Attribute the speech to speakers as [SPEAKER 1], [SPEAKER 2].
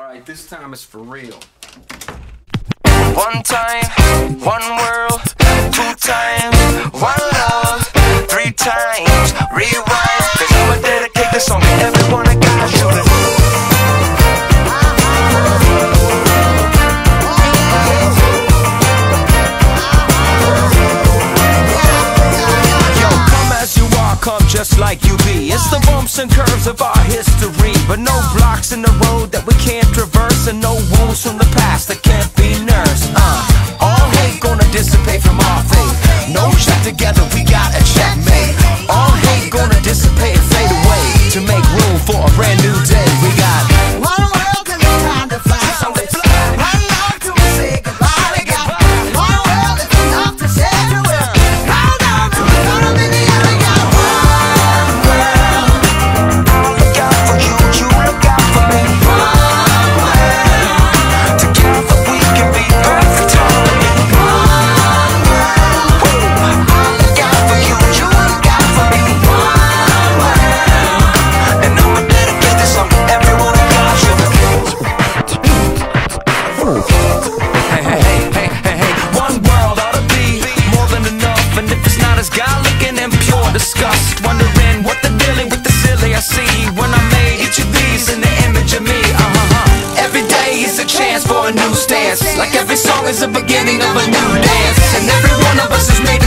[SPEAKER 1] Alright, this time it's for real.
[SPEAKER 2] One time, come just like you be. It's the bumps and curves of our history, but no blocks in the road that we can't traverse, and no wounds from the past that can't be nursed. Uh, all hate gonna dissipate from our faith. No shit together, we got a checkmate. All hate gonna dissipate and fade away to make room for a brand new day. Hey, hey, hey, hey, hey, hey. One world ought to be more than enough. And if it's not as God looking and pure disgust, wondering what the dealing with the silly I see when I made each of these in the image of me. Uh huh. Every day is a chance for a new stance. Like every song is the beginning of a new dance. And every one of us is made